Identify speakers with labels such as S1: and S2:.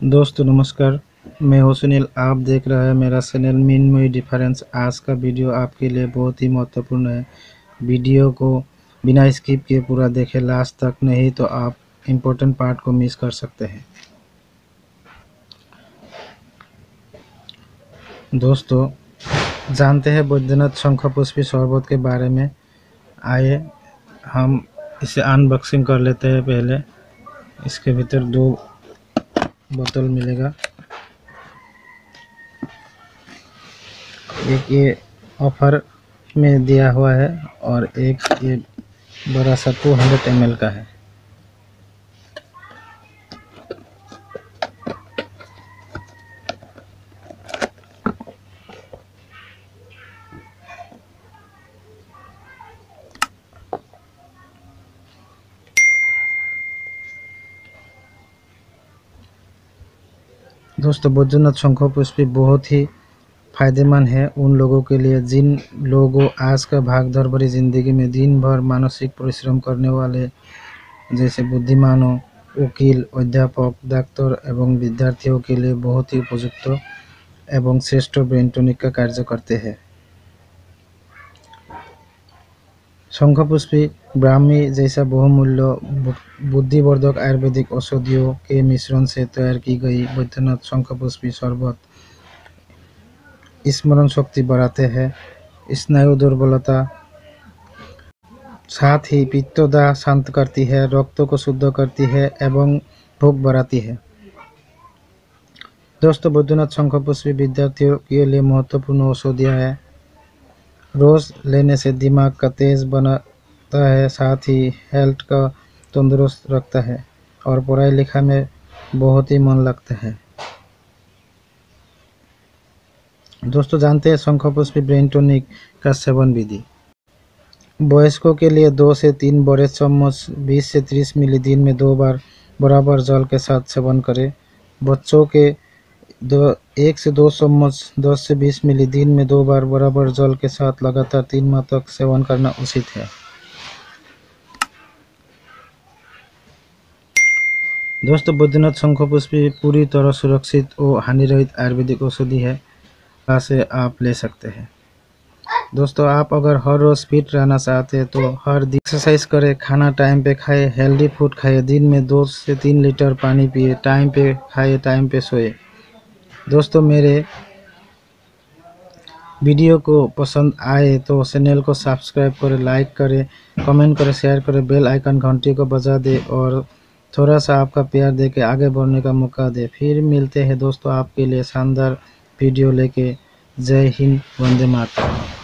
S1: दोस्तों, नमस्कार। मैं हूँ सुनील। आप देख रहे हैं मेरा चैनल मीन मई डिफरेंस। आज का वीडियो आपके लिए बहुत ही महत्वपूर्ण है। वीडियो को बिना स्किप किए पूरा देखें। लास्ट तक नहीं तो आप इम्पोर्टेंट पार्ट को मिस कर सकते हैं। दोस्तों, जानते हैं बैद्यनाथ शंखपुष्पी शरबत के बारे में। आइए, हम इसे अनबॉक्सिंग कर लेते हैं पहले। इसके भीतर दो बोतल मिलेगा। एक ये ऑफ़र में दिया हुआ है और एक ये बड़ा सा टू हंड्रेड एम का है। दोस्तों बैद्यनाथ शंख पुष्पी बहुत ही फ़ायदेमंद है उन लोगों के लिए, जिन लोगों आज का भागदौड़ भरी ज़िंदगी में दिन भर मानसिक परिश्रम करने वाले, जैसे बुद्धिमानों वकील, अध्यापक, डॉक्टर एवं विद्यार्थियों के लिए बहुत ही उपयुक्त एवं श्रेष्ठ ब्रेन टॉनिक का कार्य करते हैं। शंखपुष्पी ब्राह्मी जैसा बहुमूल्य बुद्धिवर्धक आयुर्वेदिक औषधियों के मिश्रण से तैयार की गई बैद्यनाथ शंखपुष्पी शरबत स्मरण शक्ति बढ़ाते हैं स्नायु दुर्बलता साथ ही पित्तोदा शांत करती है रक्त को शुद्ध करती है एवं भूख बढ़ाती है दोस्तों बैद्यनाथ शंखपुष्पी विद्यार्थियों के लिए महत्वपूर्ण औषधियाँ है रोज़ लेने से दिमाग का तेज बनाता है, साथ ही हेल्थ का तंदुरुस्त रखता है और पढ़ाई लिखाई में बहुत ही मन लगता है। दोस्तों, जानते हैं शंखपुष्पी ब्रेन टॉनिक का सेवन विधि। वयस्कों के लिए दो से तीन बड़े चम्मच 20 से 30 मिली दिन में दो बार बराबर जल के साथ सेवन करें। बच्चों के दो, एक से दो चम्मच दस से बीस मिली दिन में दो बार बराबर जल के साथ लगातार तीन माह तक सेवन करना उचित है। दोस्तों बैद्यनाथ शंखपुष्पी पूरी तरह सुरक्षित और हानिरहित आयुर्वेदिक औषधि है। से आप ले सकते हैं? दोस्तों, आप अगर हर रोज़ फिट रहना चाहते हैं तो हर दिन एक्सरसाइज करें, खाना टाइम पे खाए हेल्दी फ़ूड खाए, दिन में दो से तीन लीटर पानी पिए टाइम पे खाए टाइम पे सोए। दोस्तों, मेरे वीडियो को पसंद आए तो चैनल को सब्सक्राइब करें, लाइक करें, कमेंट करें, शेयर करें, बेल आइकन घंटी को बजा दे और थोड़ा सा आपका प्यार दे के आगे बढ़ने का मौका दे। फिर मिलते हैं दोस्तों आपके लिए शानदार वीडियो लेके। जय हिंद, वंदे मातरम।